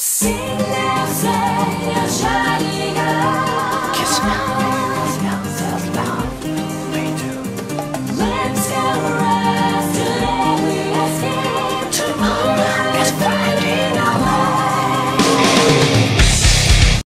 Sing.